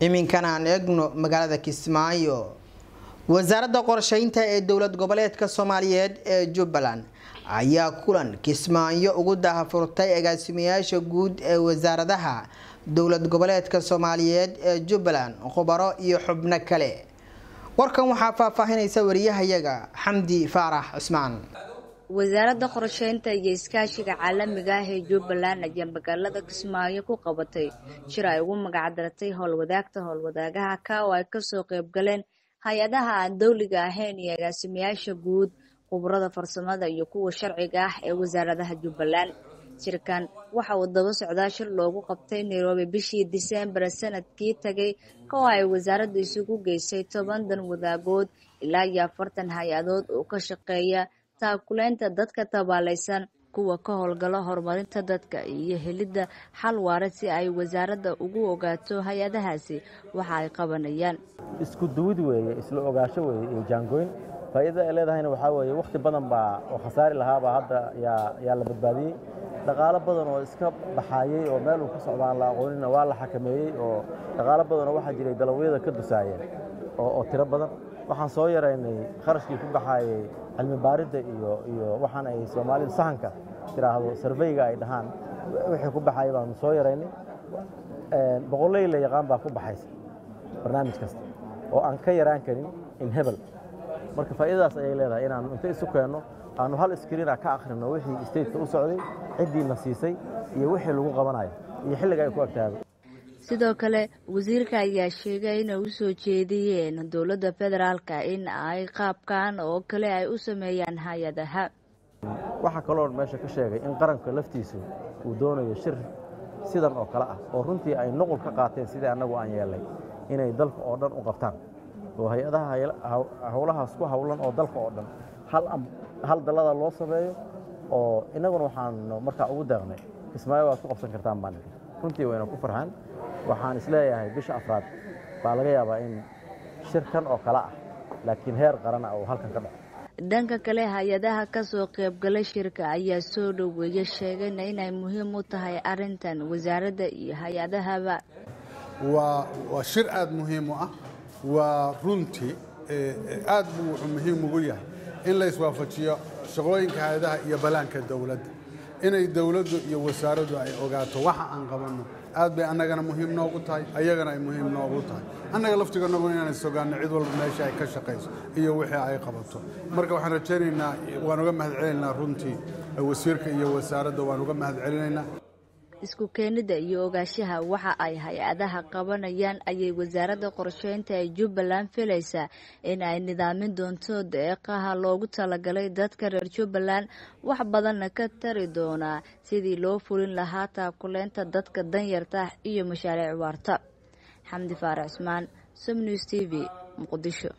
iminkan aan eegno magaalada kismaayo. Wasaaradda qorsheynta ee dowlad goboleedka soomaaliyeed ee jubbaland ayaa kulan kismaayo ugu dahafurtay agaasimayaasha guud ee wasaaradaha dowlad goboleedka soomaaliyeed ee jubbaland khubaro iyo xubno kale. Warkan waxaa faahfaahinaysa wariyahayaga xamdi faarax cusmaan wasaaradda qorsheynta iyo iskaashiga caalamiga ah ee jubbaland ayaa magaalada kismaayo ku qabatay. Shir ay ugu magacdartay howlwadaagta howlwadaagaha ka oo ay ka soo qayb galeen hay'adaha aan dowliga ahayn iyo agaasimayaasha guud khubarada farsamada iyo kuwa sharciga ah ee wasaaradaha jubbaland. Shirkan waxa uu daba socdaa shir loogu qabtay nairobi bishii diseembar sannadkii tagay ka oo ay wasaaraddu isugu geysay toban dan wadaagood ilaa iyo afartan hay'adood oo ka shaqeeya taakuleynta dadka tabaalaysan kuwa ka howlgala horumarinta dadka iyo helidda xal waara si ay wasaaradda ugu ogaato hay'adahaasi waxa ay qabanayaan. Isku duwid weeye isla ogaasho weeye iyo jaangoyn faa'iidada ay leedahayna waxaa weeye wakhti badan baa oo khasaari lahaabaa hadda yaa yaa la badbaadiyey. Dhaqaalo badan oo iska baxaayey oo meel uu ka socda aan la aqoonina waa la xakameeyey oo dhaqaalo badan oo waxaa jiray dalawyada ka dusaayeen oo tiro badan waxaan soo yaraynay kharashkii ku baxaayey cilmi baaridda iyo iyo waxaan ay soomaalidu sahanka tiraahdo sarveyga ay dhahaan. Wixii ku baxaayay baanu soo yaraynay. Boqolley la yaqaan baa ku baxaysa barnaamij kasta oo aan ka yaraan karin in hebel. Marka faa'iidadaas ayay leedahay inaanu inta isu keenno aanu hal iskriina ka akhrino wixii stateka u socday ciddiina siisay iyo wixii lagu qabanayo iyo xilliga ay ku agtaado sidoo kale wasiirka ayaa sheegay inay u soo jeediyeen dowladda federaalka in ay qaabkan oo kale ay u sameeyaan hay'adaha. Waxaa kaloo meesha ka sheegay in qaranka laftiisu uu doonayo shir sidan oo kale ah oo runtii ay nuqul ka qaateen sidii annagu aan yeelnay inay dalka oo dhan u qabtaan. Oo hay'adaha howlahaas ku howlan oo dalka oo dhan hal dallada loo sameeyo oo innaguna waxaanu markaa ugu deeqnay kismaayo waad ku qabsan kartaan baan runtii wayna ku farxaan waxaan is leeyahay bisha afraad baa laga yaabaa in shirkan oo kale ah laakiin heer qarana uu halkan ka dhaco. Dhanka kale hay'adaha ka soo qaybgalay shirka ayaa soo dhoweeya sheegayna inay muhiim u tahay arintan wasaaradda iyo hay'adahaba. Waa waa shir aada muhiim u ah. Waa runtii aad buu wuxuu muhiim ugu yahay in la iswaafajiyo shaqooyinka hay'adaha iyo balaanka dowladda inay dowladdu iyo wasaaraddu ay ogaato waxa aan qabanno. Aad bay annagana muhiim noogu tahay ayagana ay muhiim noogu tahay. Annaga laftigannagu inaan isogaano cid walba meesha ay ka shaqayso iyo wixii ay qabato. Marka waxaan rajaynaynaa waan uga mahad celinaynaa runtii wasiirka iyo wasaaradda waan uga mahad celinaynaa isku keenida iyo ogaashaha waxa ay hay'adaha qabanayaan ayay wasaaradda qorsheynta ee jubbaland filaysaa in ay nidaamin doonto deeqaha loogu talagalay dadka reer jubbaland. Wax badanna ka tari doonaa sidii loo fulin lahaa taakuleynta dadka danyarta iyo mashaariic waarta. Xamdi faarac cusmaan somnews t v muqdisho